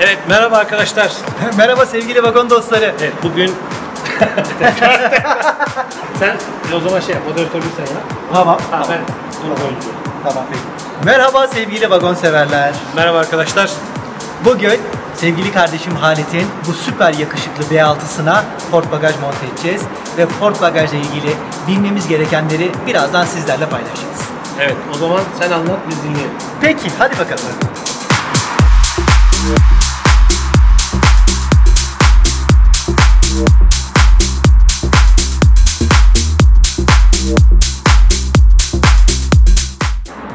Evet merhaba arkadaşlar. Merhaba sevgili vagon dostları. Evet bugün sen o zaman şey yap moderatörlüğü sen yap. Tamam. Ha ben bunu oynuyorum. Tamam peki. Merhaba sevgili vagon severler. Merhaba arkadaşlar. Bugün sevgili kardeşim Halit'in bu süper yakışıklı B6'sına port bagaj monte edeceğiz. Ve port bagajla ilgili bilmemiz gerekenleri birazdan sizlerle paylaşacağız. Evet o zaman sen anlat biz dinleyelim. Peki hadi bakalım.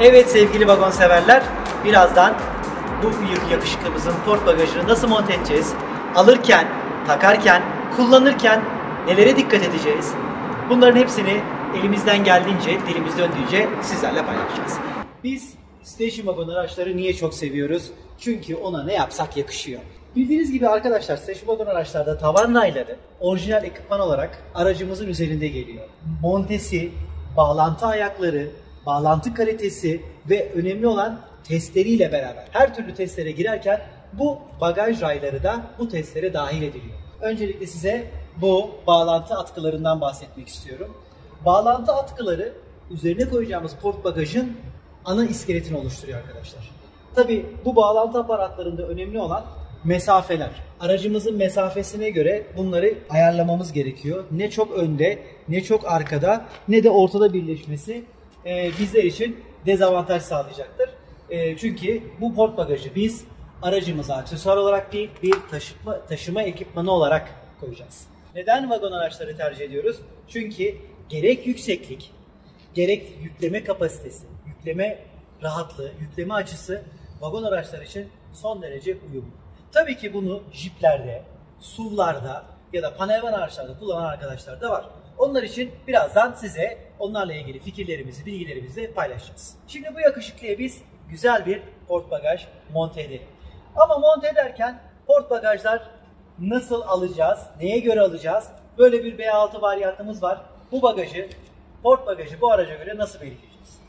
Evet sevgili vagon severler, birazdan bu büyük yakışıklımızın port bagajını nasıl monte edeceğiz? Alırken, takarken, kullanırken nelere dikkat edeceğiz? Bunların hepsini elimizden geldiğince, dilimiz döndüğünce sizlerle paylaşacağız. Biz station wagon araçları niye çok seviyoruz? Çünkü ona ne yapsak yakışıyor. Bildiğiniz gibi arkadaşlar station wagon araçlarda tavan rayları orijinal ekipman olarak aracımızın üzerinde geliyor. Montesi, bağlantı ayakları, bağlantı kalitesi ve önemli olan testleriyle beraber her türlü testlere girerken bu bagaj rayları da bu testlere dahil ediliyor. Öncelikle size bu bağlantı atkılarından bahsetmek istiyorum. Bağlantı atkıları üzerine koyacağımız port bagajın ana iskeletini oluşturuyor arkadaşlar. Tabi bu bağlantı aparatlarında önemli olan mesafeler. Aracımızın mesafesine göre bunları ayarlamamız gerekiyor. Ne çok önde, ne çok arkada, ne de ortada birleşmesi e, bizler için dezavantaj sağlayacaktır. E, çünkü bu port bagajı biz aracımıza aksesuar olarak değil bir taşıma, taşıma ekipmanı olarak koyacağız. Neden vagon araçları tercih ediyoruz? Çünkü gerek yükseklik, gerek yükleme kapasitesi, yükleme rahatlığı, yükleme açısı vagon araçlar için son derece uyumlu. Tabii ki bunu jiplerde, SUV'larda ya da panelvan araçlarda kullanan arkadaşlar da var. Onlar için birazdan size onlarla ilgili fikirlerimizi, bilgilerimizi paylaşacağız. Şimdi bu yakışıklıya biz güzel bir port bagaj monte edelim. Ama monte ederken port bagajlar nasıl alacağız, neye göre alacağız? Böyle bir B6 varyantımız var. Bu bagajı, port bagajı bu araca göre nasıl belirleyeceğiz?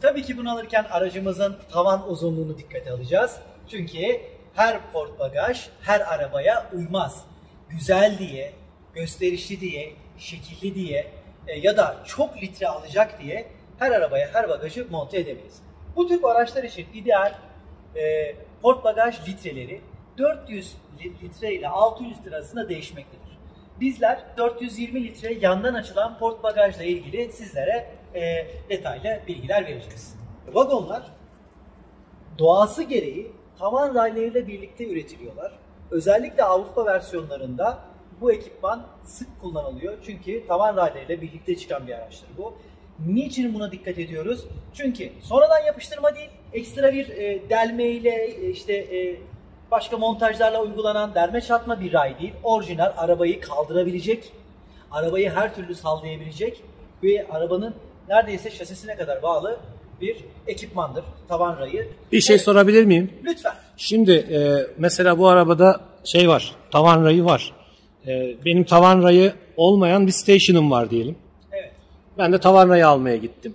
Tabii ki bunu alırken aracımızın tavan uzunluğunu dikkate alacağız. Çünkü her port bagaj her arabaya uymaz. Güzel diye, gösterişli diye, şekilli diye e, ya da çok litre alacak diye her arabaya her bagajı monte edemeyiz. Bu tip araçlar için ideal e, port bagaj litreleri 400 litre ile 600 litre arasında değişmektedir. Bizler 420 litre yandan açılan port bagajla ilgili sizlere e, detaylı bilgiler vereceğiz. Vagonlar doğası gereği tavan raylarıyla birlikte üretiliyorlar. Özellikle Avrupa versiyonlarında bu ekipman sık kullanılıyor. Çünkü tavan raylarıyla birlikte çıkan bir araçtır bu. Niçin buna dikkat ediyoruz? Çünkü sonradan yapıştırma değil, ekstra bir e, delme ile e, işte e, başka montajlarla uygulanan derme çatma bir ray değil. Orijinal arabayı kaldırabilecek, arabayı her türlü sallayabilecek ve arabanın neredeyse şasisine kadar bağlı bir ekipmandır. Tavan rayı. Bir şey sorabilir miyim? Lütfen. Şimdi e, mesela bu arabada şey var, tavan rayı var. E, benim tavan rayı olmayan bir station'ım var diyelim. Evet. Ben de tavan rayı almaya gittim.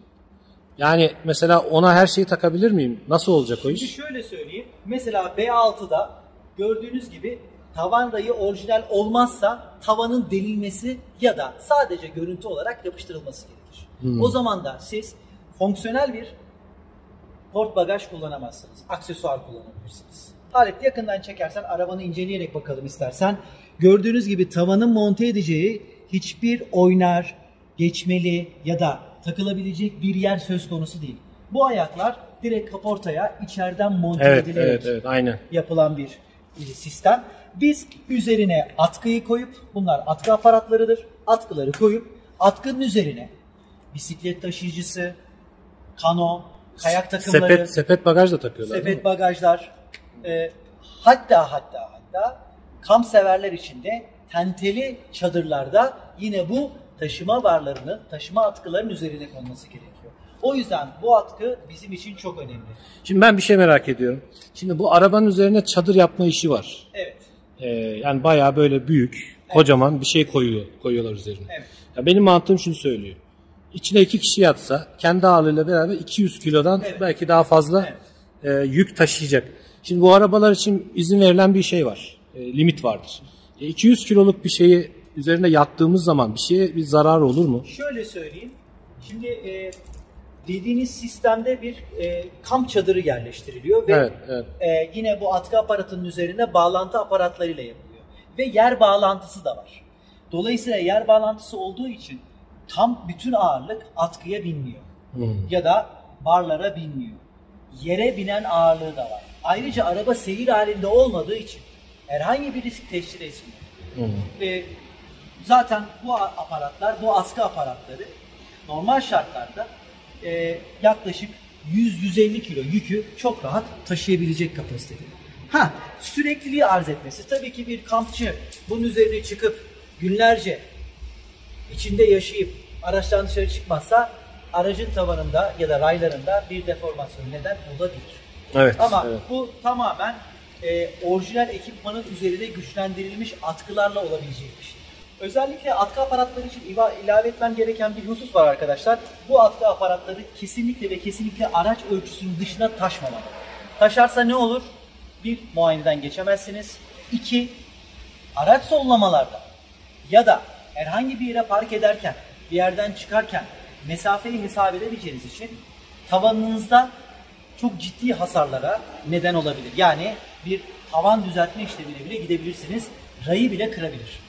Yani mesela ona her şeyi takabilir miyim? Nasıl olacak o Şimdi iş? şöyle söyleyeyim. Mesela B6'da gördüğünüz gibi tavan rayı orijinal olmazsa tavanın delinmesi ya da sadece görüntü olarak yapıştırılması gerekir. O zaman da siz fonksiyonel bir port bagaj kullanamazsınız. Aksesuar kullanabilirsiniz. Halit yakından çekersen arabanı inceleyerek bakalım istersen. Gördüğünüz gibi tavanın monte edeceği hiçbir oynar, geçmeli ya da takılabilecek bir yer söz konusu değil. Bu ayaklar direkt kaportaya içeriden monte Evet, edilerek evet, evet, aynen. yapılan bir e, sistem. Biz üzerine atkıyı koyup, bunlar atkı aparatlarıdır. Atkıları koyup, atkının üzerine bisiklet taşıyıcısı, kano, kayak takımları, Sepet, sepet bagaj da takıyorlar. sepet bagajlar, e, hatta hatta hatta kamp severler için de tenteli çadırlarda yine bu taşıma barlarının, taşıma atkıların üzerine konması gerekiyor. O yüzden bu atkı bizim için çok önemli. Şimdi ben bir şey merak ediyorum. Şimdi bu arabanın üzerine çadır yapma işi var. Evet. Ee, yani bayağı böyle büyük, kocaman bir şey koyuyor, koyuyorlar üzerine. Evet. Ya benim mantığım şunu söylüyor. İçine iki kişi yatsa kendi ağırlığıyla beraber 200 kilodan Evet. belki daha fazla Evet. e, yük taşıyacak. Şimdi bu arabalar için izin verilen bir şey var. E, limit vardır. E, 200 kiloluk bir şeyi üzerinde yattığımız zaman bir şeye bir zarar olur mu? Şöyle söyleyeyim. Şimdi e, dediğiniz sistemde bir e, kamp çadırı yerleştiriliyor ve Evet, evet. e, yine bu atkı aparatının üzerine bağlantı aparatlarıyla yapılıyor. Ve yer bağlantısı da var. Dolayısıyla yer bağlantısı olduğu için tam bütün ağırlık atkıya binmiyor. Ya da barlara binmiyor. Yere binen ağırlığı da var. Ayrıca araba seyir halinde olmadığı için herhangi bir risk teşkil etmiyor. Ve zaten bu aparatlar, bu askı aparatları normal şartlarda e, yaklaşık 100-150 kilo yükü çok rahat taşıyabilecek kapasitede. Ha, sürekliliği arz etmesi. Tabii ki bir kampçı bunun üzerine çıkıp günlerce içinde yaşayıp araçtan dışarı çıkmazsa aracın tavanında ya da raylarında bir deformasyon neden olabilir. Evet. Ama evet. bu tamamen e, orijinal ekipmanın üzerine güçlendirilmiş atkılarla olabilecek bir şey. Özellikle atkı aparatları için ilave etmem gereken bir husus var arkadaşlar. Bu atkı aparatları kesinlikle ve kesinlikle araç ölçüsünün dışına taşmamalı. Taşarsa ne olur? Bir, muayeneden geçemezsiniz. İki, araç sollamalarda ya da herhangi bir yere park ederken, bir yerden çıkarken mesafeyi hesap edemeyeceğiniz için tavanınızda çok ciddi hasarlara neden olabilir. Yani bir tavan düzeltme işlemine bile gidebilirsiniz. Rayı bile kırabilir.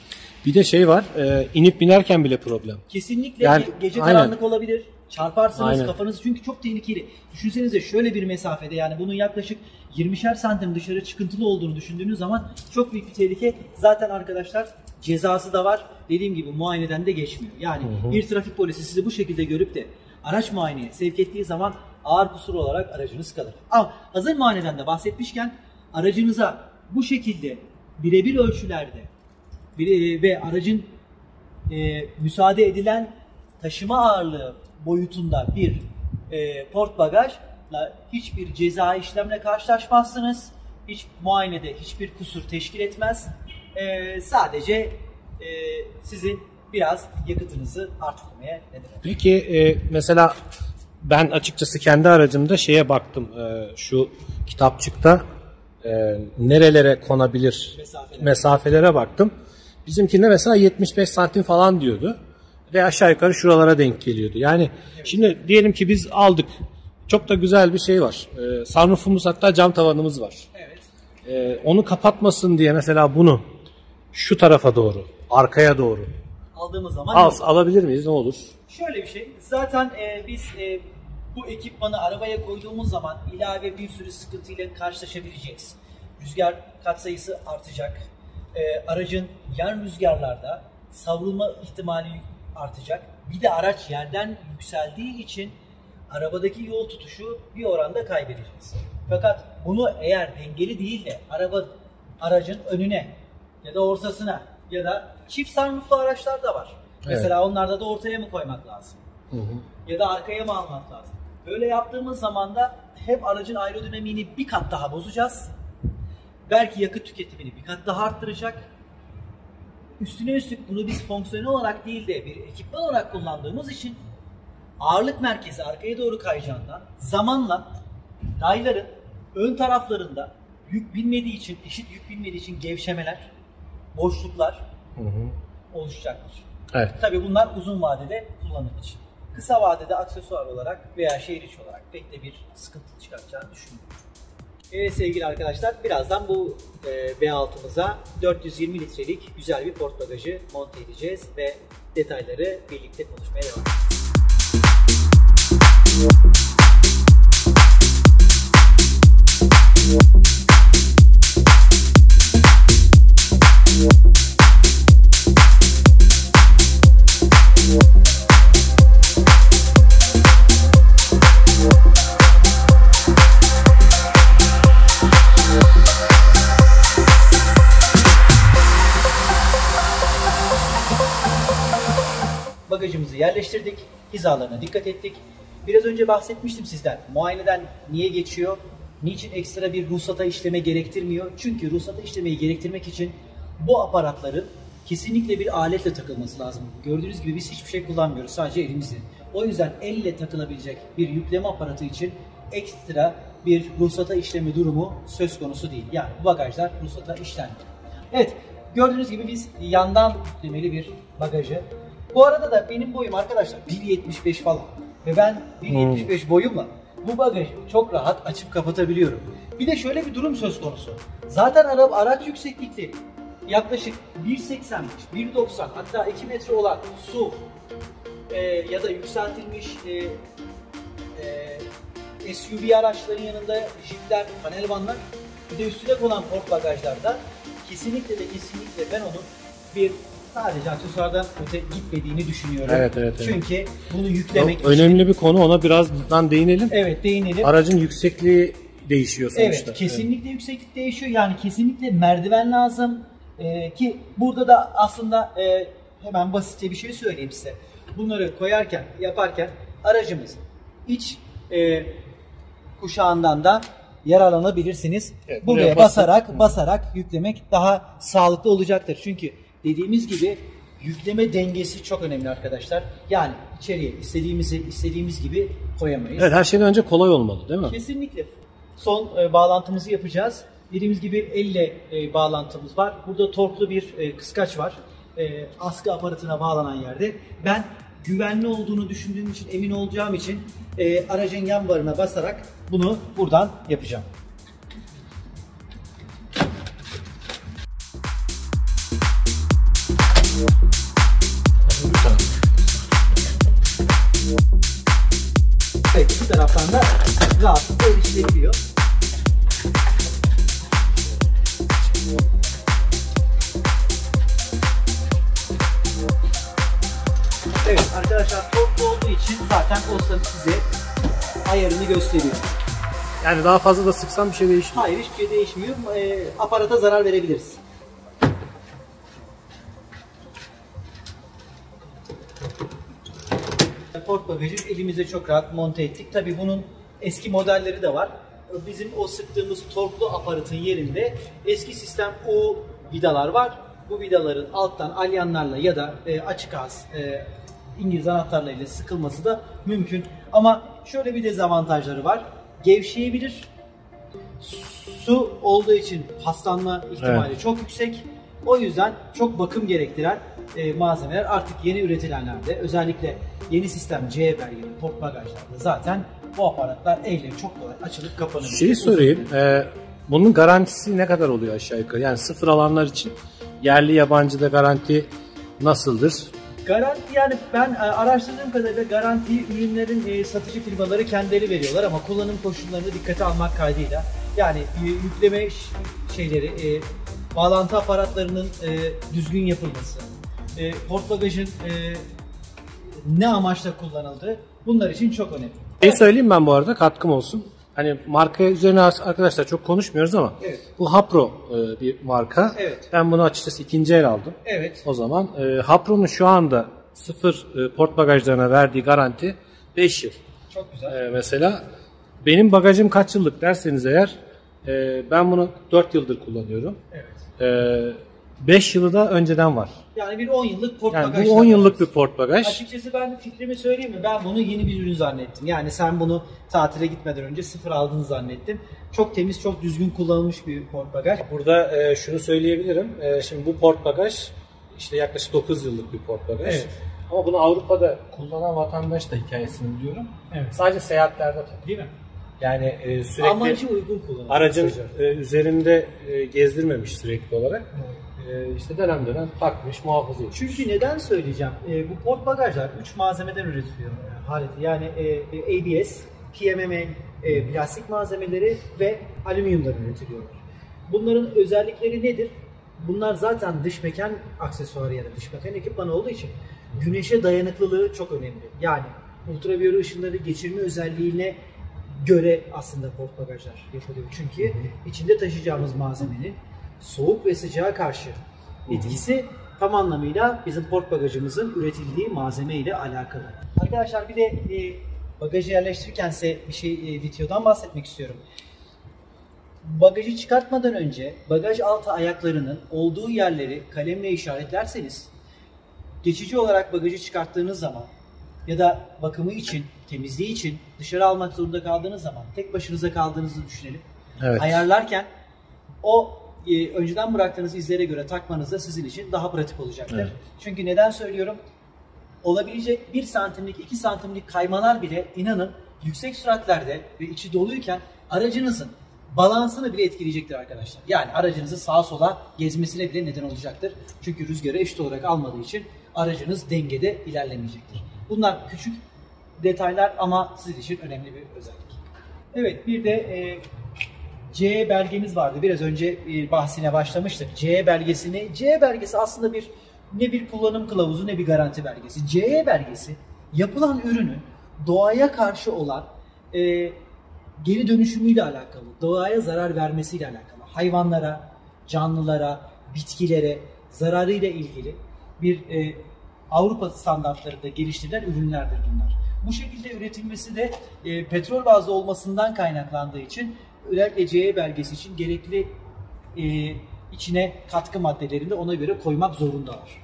Bir de şey var, e, inip binerken bile problem. Kesinlikle Yani, ge- gece karanlık olabilir. Çarparsınız Aynen. kafanızı çünkü çok tehlikeli. Düşünsenize şöyle bir mesafede yani bunun yaklaşık 20'şer santim dışarı çıkıntılı olduğunu düşündüğünüz zaman çok büyük bir tehlike. Zaten arkadaşlar cezası da var. Dediğim gibi muayeneden de geçmiyor. Yani bir trafik polisi sizi bu şekilde görüp de araç muayeneye sevk ettiği zaman ağır kusur olarak aracınız kalır. Ama hazır muayeneden de bahsetmişken aracınıza bu şekilde birebir ölçülerde bir- ve aracın e, müsaade edilen taşıma ağırlığı boyutunda bir e, port bagajla hiçbir ceza işlemle karşılaşmazsınız. Hiç muayenede hiçbir kusur teşkil etmez. E, sadece e, sizin biraz yakıtınızı artırmaya neden olur. Peki e, mesela ben açıkçası kendi aracımda şeye baktım. E, şu kitapçıkta e, nerelere konabilir Mesafeler. mesafelere baktım. Bizimkinde mesela 75 santim falan diyordu. Ve aşağı yukarı şuralara denk geliyordu. Yani şimdi diyelim ki biz aldık. Çok da güzel bir şey var. E, sunroofumuz hatta cam tavanımız var. Evet. E, onu kapatmasın diye mesela bunu şu tarafa doğru, arkaya doğru Aldığımız zaman al, alabilir miyiz? Ne olur? Şöyle bir şey. Zaten e, biz e, bu ekipmanı arabaya koyduğumuz zaman ilave bir sürü sıkıntıyla karşılaşabileceğiz. Rüzgar katsayısı artacak. E, aracın yan rüzgarlarda savrulma ihtimali artacak. Bir de araç yerden yükseldiği için arabadaki yol tutuşu bir oranda kaybedeceğiz. Fakat bunu eğer dengeli değil de araba aracın önüne ya da ortasına ya da çift sunrooflu araçlar da var. Mesela onlarda da ortaya mı koymak lazım? Ya da arkaya mı almak lazım? Böyle yaptığımız zaman da hem aracın aerodinamiğini bir kat daha bozacağız. Belki yakıt tüketimini bir kat daha arttıracak. Üstüne üstlük bunu biz fonksiyonel olarak değil de bir ekipman olarak kullandığımız için ağırlık merkezi arkaya doğru kayacağından zamanla rayların ön taraflarında yük binmediği için, eşit yük binmediği için gevşemeler, boşluklar oluşacaktır. Evet. Tabii bunlar uzun vadede kullanım için. Kısa vadede aksesuar olarak veya şehir içi olarak pek de bir sıkıntı çıkartacağını düşünmüyorum. Evet sevgili arkadaşlar birazdan bu e, V6'mıza 420 litrelik güzel bir port bagajı monte edeceğiz ve detayları birlikte konuşmaya devam edeceğiz. Yerleştirdik, hizalarına dikkat ettik. Biraz önce bahsetmiştim sizden. Muayeneden niye geçiyor? Niçin ekstra bir ruhsata işleme gerektirmiyor? Çünkü ruhsata işlemeyi gerektirmek için bu aparatların kesinlikle bir aletle takılması lazım. Gördüğünüz gibi biz hiçbir şey kullanmıyoruz. Sadece elimizle. O yüzden elle takılabilecek bir yükleme aparatı için ekstra bir ruhsata işlemi durumu söz konusu değil. Yani bu bagajlar ruhsata işlenmiyor. Evet gördüğünüz gibi biz yandan yüklemeli bir bagajı. Bu arada da benim boyum arkadaşlar 1.75 falan. Ve ben 1.75 boyumla bu bagajı çok rahat açıp kapatabiliyorum. Bir de şöyle bir durum söz konusu. Zaten araba araç yükseklikleri yaklaşık 1.85, 1.90 hatta 2 metre olan su e, ya da yükseltilmiş e, e, SUV araçların yanında jipler, panel vanlar bir de üstüne konan port bagajlarda kesinlikle de kesinlikle ben onun bir sadece aksesuardan öte gitmediğini düşünüyorum. Evet, evet, evet. Çünkü bunu yüklemek Çok için önemli bir konu ona birazdan değinelim. Evet değinelim. Aracın yüksekliği değişiyor sonuçta. Evet, kesinlikle yükseklik değişiyor. Yani kesinlikle merdiven lazım. Ee, ki burada da aslında e, hemen basitçe bir şey söyleyeyim size. Bunları koyarken, yaparken aracımız iç e, kuşağından da yararlanabilirsiniz. Evet, buraya Buraya basarak basarak yüklemek daha sağlıklı olacaktır. Çünkü dediğimiz gibi yükleme dengesi çok önemli arkadaşlar. Yani içeriye istediğimizi istediğimiz gibi koyamayız. Evet her şeyden önce kolay olmalı değil mi? Kesinlikle. Son e, bağlantımızı yapacağız. Dediğimiz gibi elle e, bağlantımız var. Burada torklu bir e, kıskaç var. E, askı aparatına bağlanan yerde. Ben güvenli olduğunu düşündüğüm için, emin olacağım için e, aracın yan barına basarak bunu buradan yapacağım. Evet, bu taraftan da rahatlıkla erişilebiliyor. Evet arkadaşlar torklu olduğu için zaten Ostam size ayarını gösteriyor. Yani daha fazla da sıksam bir şey değişmiyor. Hayır hiçbir şey değişmiyor. Ee, aparata zarar verebiliriz. Bagajı elimizde çok rahat monte ettik. Tabii bunun eski modelleri de var. Bizim o sıktığımız torklu aparatın yerinde eski sistem U vidalar var. Bu vidaların alttan alyanlarla ya da e, açık ağız e, İngiliz anahtarlarıyla sıkılması da mümkün. Ama şöyle bir dezavantajları var. Gevşeyebilir. Su olduğu için paslanma ihtimali çok yüksek. O yüzden çok bakım gerektiren e, malzemeler artık yeni üretilenlerde özellikle yeni sistem CBR yeni port bagajlarda zaten bu aparatlar elle çok kolay açılıp kapanabilir. Şeyi sorayım. e, bunun garantisi ne kadar oluyor aşağı yukarı? Yani sıfır alanlar için yerli yabancı da garanti nasıldır? Garanti yani ben e, araştırdığım kadarıyla garanti ürünlerin e, satıcı firmaları kendileri veriyorlar ama kullanım koşullarını dikkate almak kaydıyla yani e, yükleme şeyleri, e, bağlantı aparatlarının e, düzgün yapılması, e, port bagajın e, ne amaçla kullanıldığı bunlar için çok önemli. Şey söyleyeyim ben bu arada katkım olsun. Hani marka üzerine arkadaşlar çok konuşmuyoruz ama Evet. bu Hapro e, bir marka. Evet. Ben bunu açıkçası ikinci el aldım. Evet. O zaman e, Hapro'nun şu anda sıfır e, port bagajlarına verdiği garanti 5 yıl. Çok güzel. E, mesela benim bagajım kaç yıllık derseniz eğer e, ben bunu 4 yıldır kullanıyorum. Evet. 5 yılı da önceden var. Yani bir 10 yıllık port Yani bagaj. bu 10 yıllık bir port bagaj. Açıkçası ben fikrimi söyleyeyim mi? Ben bunu yeni bir ürün zannettim. Yani sen bunu tatile gitmeden önce sıfır aldığını zannettim. Çok temiz, çok düzgün kullanılmış bir port bagaj. Burada e, şunu söyleyebilirim. E, şimdi bu port bagaj işte yaklaşık 9 yıllık bir port bagaj. Evet. Ama bunu Avrupa'da kullanan vatandaş da hikayesini biliyorum. Evet. Sadece seyahatlerde tabii. Değil mi? Yani e, sürekli Amacı uygun kullanılmış. aracın e, üzerinde e, gezdirmemiş sürekli olarak. E, işte dönem dönem takmış, muhafaza etmiş. Çünkü neden söyleyeceğim? E, bu port bagajlar 3 malzemeden üretiliyor e, Haleti. Yani e, e, ABS, PMMA, e, plastik malzemeleri ve alüminyumdan üretiliyorlar. Bunların özellikleri nedir? Bunlar zaten dış mekan aksesuarı ya da dış mekan ekipmanı olduğu için güneşe dayanıklılığı çok önemli. Yani ultraviyole ışınları geçirme özelliğine göre aslında port bagajlar yapılıyor. Çünkü içinde taşıyacağımız malzemenin soğuk ve sıcağa karşı etkisi tam anlamıyla bizim port bagajımızın üretildiği malzeme ile alakalı. Arkadaşlar bir de e, bagajı yerleştirirken size bir şey e, videodan bahsetmek istiyorum. Bagajı çıkartmadan önce bagaj altı ayaklarının olduğu yerleri kalemle işaretlerseniz geçici olarak bagajı çıkarttığınız zaman ya da bakımı için temizliği için dışarı almak zorunda kaldığınız zaman tek başınıza kaldığınızı düşünelim. Evet. Ayarlarken o e, önceden bıraktığınız izlere göre takmanız da sizin için daha pratik olacaktır. Evet. Çünkü neden söylüyorum? Olabilecek 1 santimlik, 2 santimlik kaymalar bile inanın yüksek süratlerde ve içi doluyken aracınızın balansını bile etkileyecektir arkadaşlar. Yani aracınızı sağa sola gezmesine bile neden olacaktır. Çünkü rüzgarı eşit olarak almadığı için aracınız dengede ilerlemeyecektir. Bunlar küçük detaylar ama sizin için önemli bir özellik. Evet bir de e, C belgemiz vardı. Biraz önce bahsine başlamıştık. C belgesini, C belgesi aslında bir ne bir kullanım kılavuzu ne bir garanti belgesi. CE belgesi yapılan ürünün doğaya karşı olan e, geri dönüşümüyle alakalı, doğaya zarar vermesiyle alakalı, hayvanlara, canlılara, bitkilere zararıyla ilgili bir e, Avrupa standartlarında geliştirilen ürünlerdir bunlar. Bu şekilde üretilmesi de e, petrol bazlı olmasından kaynaklandığı için özellikle CE belgesi için gerekli e, içine katkı maddelerini de ona göre koymak zorundalar.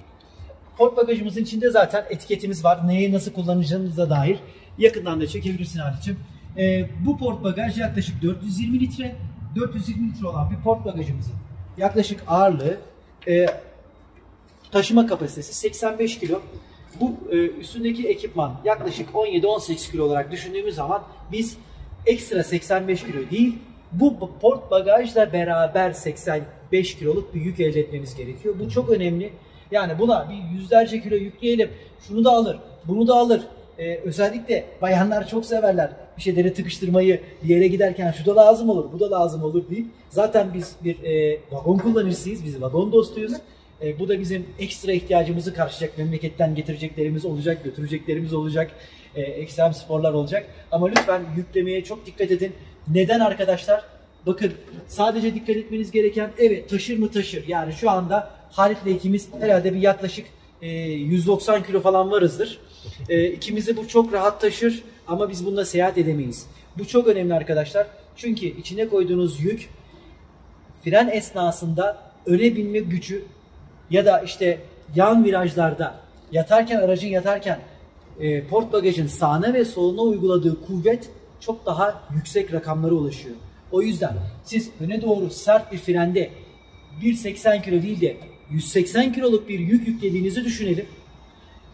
Port bagajımızın içinde zaten etiketimiz var. Neyi nasıl kullanacağınıza dair. Yakından da çekebilirsin Halicim. E, bu port bagaj yaklaşık 420 litre. 420 litre olan bir port bagajımızın yaklaşık ağırlığı e, taşıma kapasitesi 85 kilo. Bu e, üstündeki ekipman yaklaşık 17-18 kilo olarak düşündüğümüz zaman biz ekstra 85 kilo değil bu port bagajla beraber 85 kiloluk bir yük elde etmemiz gerekiyor. Bu çok önemli. Yani buna bir yüzlerce kilo yükleyelim. Şunu da alır, bunu da alır. Ee, özellikle bayanlar çok severler bir şeyleri tıkıştırmayı bir yere giderken şu da lazım olur, bu da lazım olur deyip zaten biz bir e, vagon kullanıcısıyız, biz vagon dostuyuz. E, bu da bizim ekstra ihtiyacımızı karşılayacak, memleketten getireceklerimiz olacak, götüreceklerimiz olacak, e, ekstrem sporlar olacak. Ama lütfen yüklemeye çok dikkat edin. Neden arkadaşlar? Bakın sadece dikkat etmeniz gereken evet taşır mı taşır. Yani şu anda Halit'le ikimiz herhalde bir yaklaşık e, 190 kilo falan varızdır. E, ikimizi bu çok rahat taşır ama biz bununla seyahat edemeyiz. Bu çok önemli arkadaşlar. Çünkü içine koyduğunuz yük fren esnasında öne binme gücü ya da işte yan virajlarda yatarken aracın yatarken e, port bagajın sağına ve soluna uyguladığı kuvvet çok daha yüksek rakamlara ulaşıyor. O yüzden siz öne doğru sert bir frende 1.80 kilo değil de 180 kiloluk bir yük yüklediğinizi düşünelim.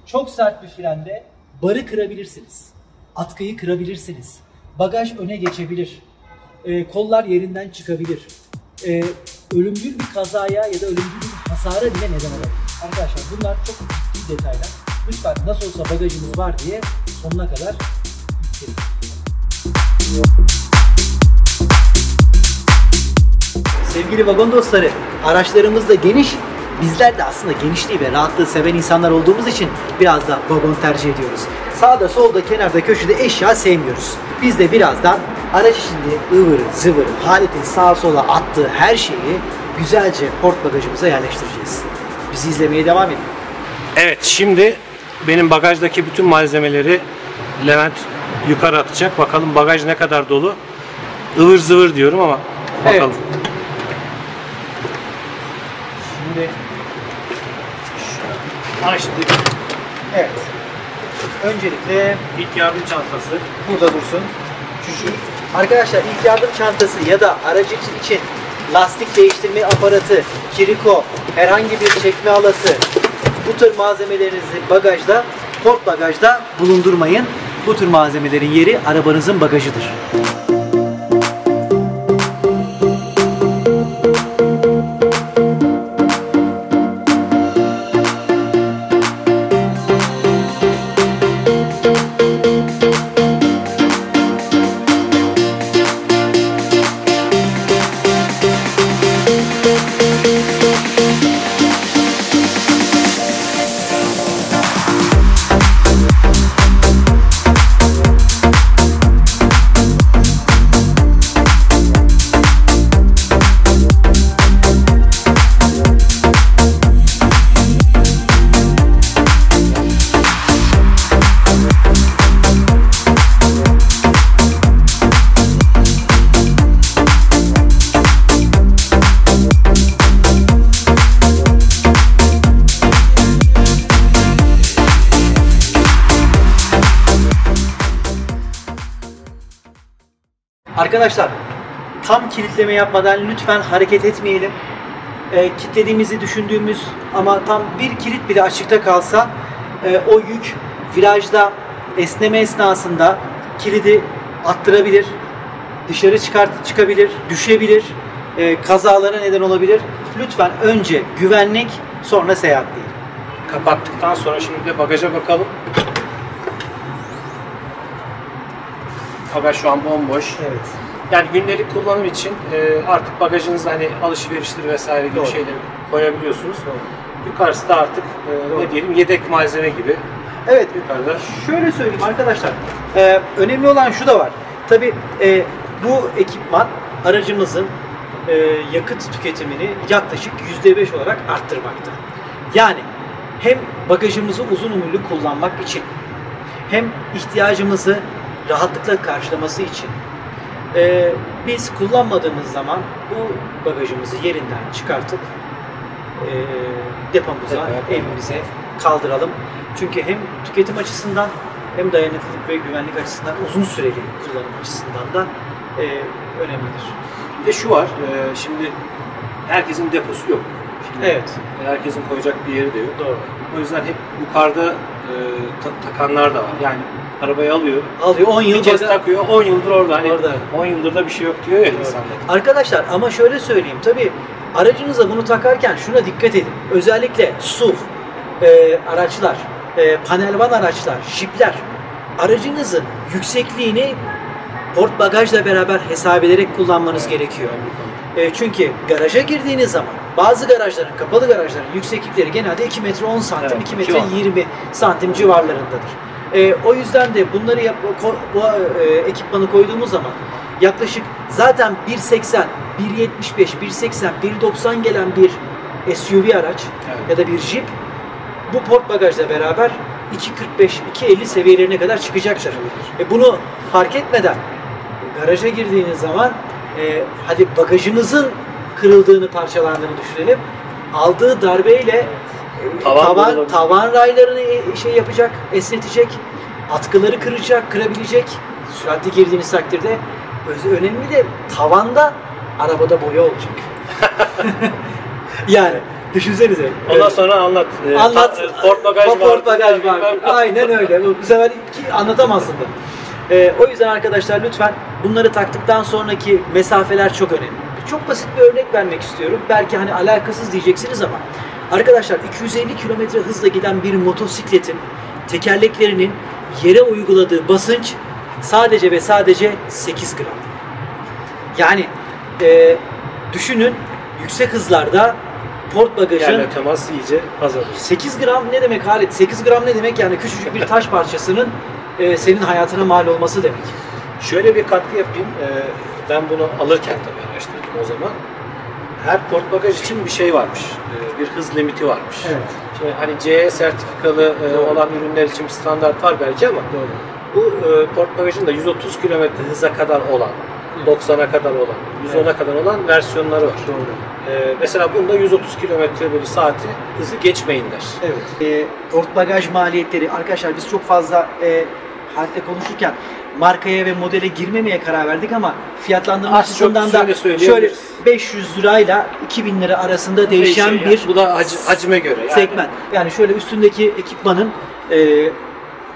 Çok sert bir frende barı kırabilirsiniz. Atkıyı kırabilirsiniz. Bagaj öne geçebilir. E, kollar yerinden çıkabilir. E, ölümcül bir kazaya ya da ölümcül bir hasara bile neden olabilir. Arkadaşlar bunlar çok ciddi detaylar. Lütfen nasıl olsa bagajımız var diye sonuna kadar yükleyin. Sevgili vagon dostları, araçlarımız da geniş. Bizler de aslında genişliği ve rahatlığı seven insanlar olduğumuz için biraz da vagon tercih ediyoruz. Sağda, solda, kenarda, köşede eşya sevmiyoruz. Biz de birazdan araç içinde ıvırı, zıvırı, Halit'in sağa sola attığı her şeyi güzelce port bagajımıza yerleştireceğiz. Bizi izlemeye devam edin. Evet şimdi benim bagajdaki bütün malzemeleri Levent yukarı atacak. Bakalım bagaj ne kadar dolu. Ivır zıvır diyorum ama bakalım. Şimdi Açtık. evet. Öncelikle İlk yardım çantası. burada dursun. Çünkü arkadaşlar ilk yardım çantası ya da aracı için lastik değiştirme aparatı, kiriko, herhangi bir çekme alası bu tür malzemelerinizi bagajda, port bagajda bulundurmayın. Bu tür malzemelerin yeri arabanızın bagajıdır. Arkadaşlar tam kilitleme yapmadan lütfen hareket etmeyelim. E, kilitlediğimizi düşündüğümüz ama tam bir kilit bile açıkta kalsa e, o yük virajda esneme esnasında kilidi attırabilir, dışarı çıkart çıkabilir, düşebilir, e, kazalara neden olabilir. Lütfen önce güvenlik, sonra seyahat değil. Kapattıktan sonra şimdi de bagaja bakalım. Bagaj şu an bomboş. Evet. Yani gündelik kullanım için e, artık bagajınızda hani alışveriştir vesaire gibi Doğru. şeyleri koyabiliyorsunuz. Yukarısı da artık e, Doğru. ne diyelim yedek malzeme gibi. Evet, Yukarıda Şöyle söyleyeyim arkadaşlar. Ee, önemli olan şu da var. Tabi bu ekipman aracımızın e, yakıt tüketimini yaklaşık %5 olarak arttırmakta. Yani hem bagajımızı uzun ömürlü kullanmak için hem ihtiyacımızı rahatlıkla karşılaması için e, biz kullanmadığımız zaman bu bagajımızı yerinden çıkartıp e, depomuza, Depoya evimize kaldıralım. Çünkü hem tüketim açısından hem dayanıklılık ve güvenlik açısından uzun süreli kullanım açısından da e, önemlidir. bir de şu var. e, şimdi herkesin deposu yok. Şimdi Evet. Herkesin koyacak bir yeri de yok. Doğru. O yüzden hep yukarıda e, ta- takanlar da var. Yani arabayı alıyor. Alıyor 10 yıl Bir kez takıyor 10 yıldır orada. Hani Orada. 10 yıldır da bir şey yok diyor ya insanlar. Arkadaşlar ama şöyle söyleyeyim tabi aracınıza bunu takarken şuna dikkat edin. Özellikle SUV e, araçlar, e, panel van araçlar, jipler aracınızın yüksekliğini port bagajla beraber hesap ederek kullanmanız gerekiyor. E, çünkü garaja girdiğiniz zaman bazı garajların, kapalı garajların yükseklikleri genelde 2 metre 10 santim, Evet, 2 metre civar. 20 santim civarlarındadır. E, o yüzden de bunları yap, ko- bu e, ekipmanı koyduğumuz zaman yaklaşık zaten 1.80, 1.75, 1.80, 1.90 gelen bir SUV araç Evet. ya da bir Jeep bu port bagajla beraber 2.45, 2.50 seviyelerine kadar çıkacaktır. E, bunu fark etmeden garaja girdiğiniz zaman e, hadi bagajınızın kırıldığını, parçalandığını düşünelim. Aldığı darbeyle Tavan tavan, tavan raylarını e, şey yapacak, esnetecek, atkıları kıracak, kırabilecek. Süratli girdiğiniz takdirde öz- önemli de tavanda arabada boya olacak. yani düşünsenize. Ondan sonra anlat. E, Anlat. ta- Port bagaj Port var. bagaj var. Aynen öyle. Bu bu sefer ki anlatamazsın da. Ee, o yüzden arkadaşlar lütfen bunları taktıktan sonraki mesafeler çok önemli. Çok basit bir örnek vermek istiyorum. Belki hani alakasız diyeceksiniz ama arkadaşlar 250 kilometre hızla giden bir motosikletin tekerleklerinin yere uyguladığı basınç sadece ve sadece 8 gram. Yani e, düşünün yüksek hızlarda port bagajın Yerle temas iyice azalır. 8 gram ne demek Halit? 8 gram ne demek? Yani küçücük bir taş parçasının e, senin hayatına mal olması demek. Şöyle bir katkı yapayım. Ee, ben bunu alırken tabii araştırdım o zaman. Her port bagaj için bir şey varmış. Ee, bir hız limiti varmış. Evet. Şimdi hani CE sertifikalı e, Doğru. olan ürünler için bir standart var belki ama Doğru. bu e, port bagajın da 130 km hıza kadar olan, 90'a kadar olan, 110'a kadar olan versiyonları var. Doğru. Ee, mesela bunda 130 km bölü saati hızı geçmeyin der. Evet. E, port bagaj maliyetleri arkadaşlar biz çok fazla e, Halit'le konuşurken markaya ve modele girmemeye karar verdik ama fiyatlandırma Az açısından da şöyle şöyle söyleyebiliriz. 500 lirayla 2000 lira arasında değişen Değişiyor bir yani. Bu da hac- hacme göre. Yani. segment. Yani şöyle üstündeki ekipmanın e,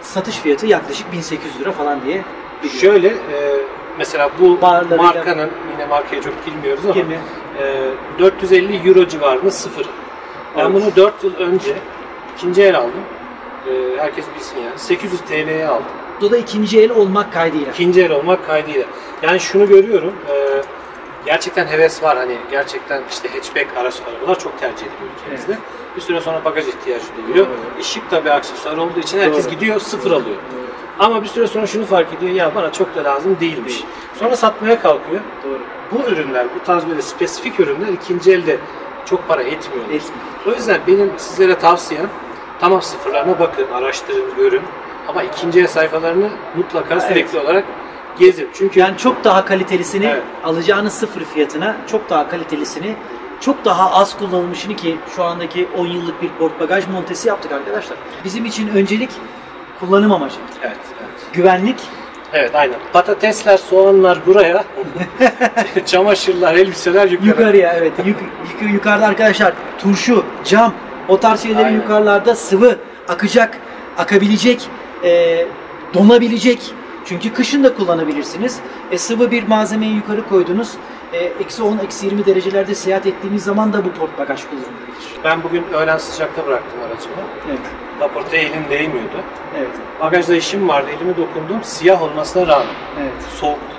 satış fiyatı yaklaşık 1800 lira falan diye biliyorum. Şöyle e, mesela bu Barlarıyla- markanın yine markaya çok girmiyoruz ama e, 450 euro civarında sıfır. Ben Evet. bunu 4 yıl önce ikinci el aldım. E, herkes bilsin yani. 800 TL'ye aldım. Da ikinci el olmak kaydıyla. İkinci el olmak kaydıyla. Yani şunu görüyorum. e, gerçekten heves var. Hani gerçekten işte hatchback araç arabalar çok tercih ediliyor ülkemizde. Bir süre sonra bagaj ihtiyacı duyuyor. Doğru. E, şık bir aksesuar olduğu için herkes Doğru. gidiyor sıfır alıyor. Ama bir süre sonra şunu fark ediyor. Ya bana çok da lazım değilmiş. Sonra satmaya kalkıyor. Doğru. Bu ürünler, bu tarz böyle spesifik ürünler ikinci elde çok para etmiyor. Etmiyor. O yüzden benim sizlere tavsiyem tamam sıfırlarına bakın, araştırın, görün. Ama ikinci el sayfalarını mutlaka Evet. sürekli olarak gezin. Çünkü Yani çok daha kalitelisini Evet. alacağınız sıfır fiyatına çok daha kalitelisini çok daha az kullanılmışını ki şu andaki 10 yıllık bir port bagaj montesi yaptık arkadaşlar. Bizim için öncelik kullanım amacı, evet, evet. güvenlik Evet aynen. Patatesler, soğanlar buraya. Çamaşırlar, elbiseler yukarı. Yukarıya evet. Yuk, yuk- yukarıda arkadaşlar turşu, cam o tarz şeylerin Aynen. yukarılarda sıvı akacak, akabilecek, e, donabilecek. Çünkü kışın da kullanabilirsiniz. E, sıvı bir malzemeyi yukarı koydunuz. E, Eksi 10, eksi 20 derecelerde seyahat ettiğiniz zaman da bu port bagaj kullanılabilir. Ben bugün öğlen sıcakta bıraktım aracımı. Evet. Kaportaya elim değmiyordu. Evet. Bagajda işim vardı, elimi dokundum. Siyah olmasına rağmen Evet. soğuktu.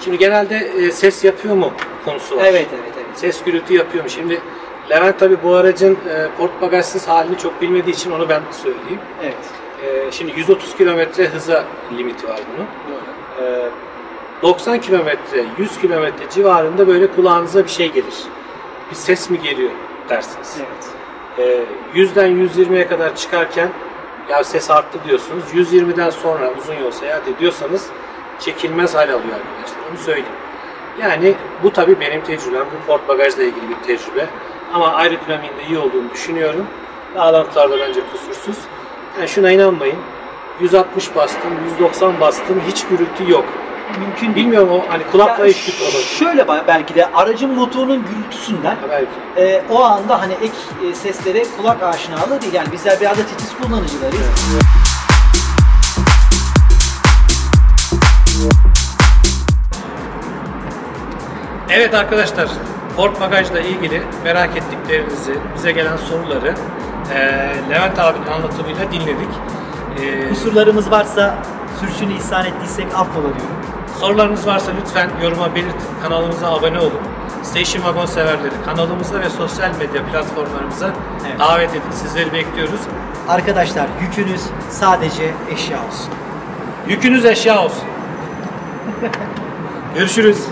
Şimdi genelde e, ses yapıyor mu konusu var. Evet, evet, evet. Ses gürültü yapıyor mu? Şimdi Levent tabi bu aracın e, port bagajsız halini çok bilmediği için onu ben söyleyeyim. Evet. E, şimdi 130 kilometre hıza limiti var bunun. E, 90 kilometre, 100 kilometre civarında böyle kulağınıza bir şey gelir. Bir ses mi geliyor dersiniz. Evet. E, 100'den 120'ye kadar çıkarken ya ses arttı diyorsunuz. 120'den sonra uzun yol seyahat ediyorsanız çekilmez hal alıyor arkadaşlar. Onu söyleyeyim. Yani bu tabii benim tecrübem. Bu port bagajla ilgili bir tecrübe. Ama aerodinamiğinde iyi olduğunu düşünüyorum. Bağlantılarda bence kusursuz. Yani şuna inanmayın. 160 bastım, 190 bastım. Hiç gürültü yok. Mümkün değil. Bilmiyorum o hani kulakla Ya işit olur. Şöyle belki de aracın motorunun gürültüsünden Belki. e, o anda hani ek e, seslere kulak aşinalığı değil. Yani bizler biraz da titiz kullanıcılarıyız. Evet arkadaşlar, port bagajla ilgili merak ettiklerinizi, bize gelen soruları eee Levent abinin anlatımıyla dinledik. Eee, Kusurlarımız varsa sürçünü ihsan ettiysek affola diyorum. sorularınız varsa lütfen yoruma belirtin. Kanalımıza abone olun. Station Wagon severleri kanalımıza ve sosyal medya platformlarımıza Evet. davet edin. Sizleri bekliyoruz. Arkadaşlar yükünüz sadece eşya olsun. Yükünüz eşya olsun. Görüşürüz.